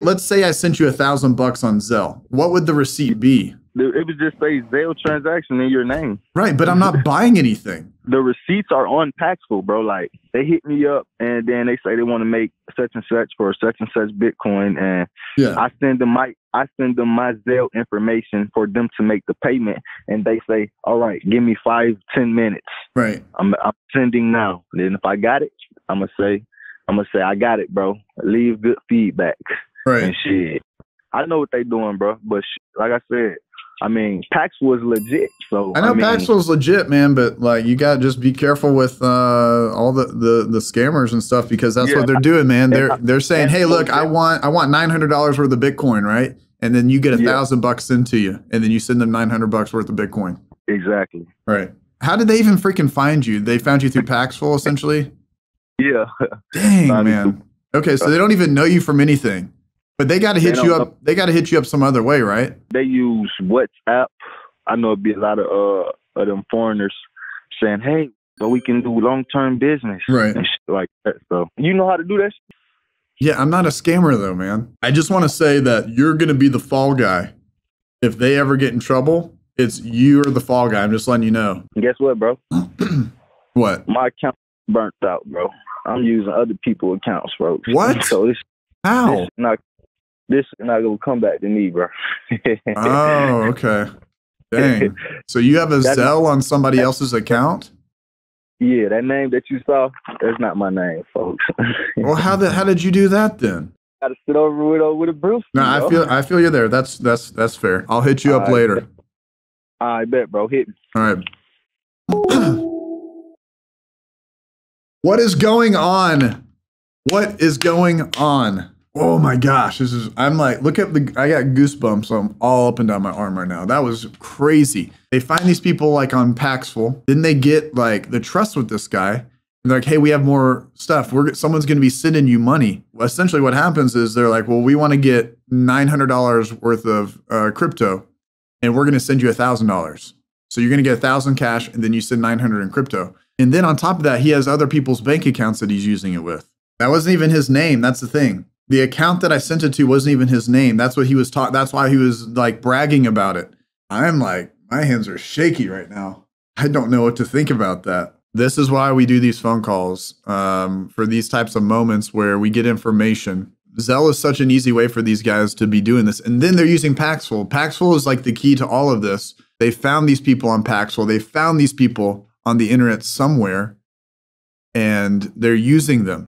Let's say I sent you a thousand bucks on Zelle. What would the receipt be? It would just say Zelle transaction in your name. Right, but I'm not buying anything. The receipts are on Paxful, bro. Like they hit me up and then they say they want to make such and such for such and such Bitcoin, and Yeah. I send them my I send them my Zelle information for them to make the payment, and they say, "All right, give me five ten minutes. Right. I'm I'm sending now." Then if I got it, I'm gonna say I'm gonna say I got it, bro. Leave good feedback Right. and shit. I know what they doing, bro. But sh- like I said, I mean, Pax was legit. So I know mean, Paxful's legit, man, but like you gotta just be careful with uh, all the, the the scammers and stuff because that's Yeah. what they're doing, man. They're they're saying, hey, look, I want I want nine hundred dollars worth of Bitcoin, right? And then you get a thousand bucks into you, and then you send them nine hundred bucks worth of Bitcoin. Exactly. Right. How did they even freaking find you? They found you through Paxful, essentially. Yeah. Dang, man. Okay, so they don't even know you from anything, but they got to hit you know- up. They got to hit you up some other way, right? they use WhatsApp. I know it'd be a lot of uh of them foreigners saying, "Hey, so we can do long term business Right. and shit like that." So you know how to do that? shit? Yeah, I'm not a scammer though, man. I just want to say that you're going to be the fall guy. If they ever get in trouble, it's you're the fall guy. I'm just letting you know. And guess what, bro? What? My account burnt out, bro. I'm using other people's accounts, bro. What? So this How? this not this not gonna come back to me, bro. Oh, okay. Dang. So you have a That's- Zelle on somebody else's account? yeah, that name that you saw, that's not my name, folks. Well, how the how did you do that then? Gotta sit over with uh, with a Bruce. No, I feel I feel you there. That's that's that's fair. I'll hit you up All right. later. I bet, bro. Hit me. All right. what is going on? What is going on? Oh my gosh, this is I'm like, look at the I got goosebumps I'm all up and down my arm right now. That was crazy. They find these people like on Paxful. Then they get like the trust with this guy. And they're like, hey, we have more stuff. We're someone's gonna be sending you money. Well, essentially what happens is they're like, well, we want to get nine hundred dollars worth of uh, crypto, and we're gonna send you a thousand dollars. So you're going to get a thousand cash and then you send 900 in crypto. And then on top of that, he has other people's bank accounts that he's using it with. That wasn't even his name. That's the thing. The account that I sent it to wasn't even his name. That's what he was taught. That's why he was like bragging about it. I'm like, my hands are shaky right now. I don't know what to think about that. This is why we do these phone calls um, for these types of moments where we get information. Zelle is such an easy way for these guys to be doing this. And then they're using Paxful. Paxful is like the key to all of this. They found these people on Paxful. They found these people on the internet somewhere and they're using them.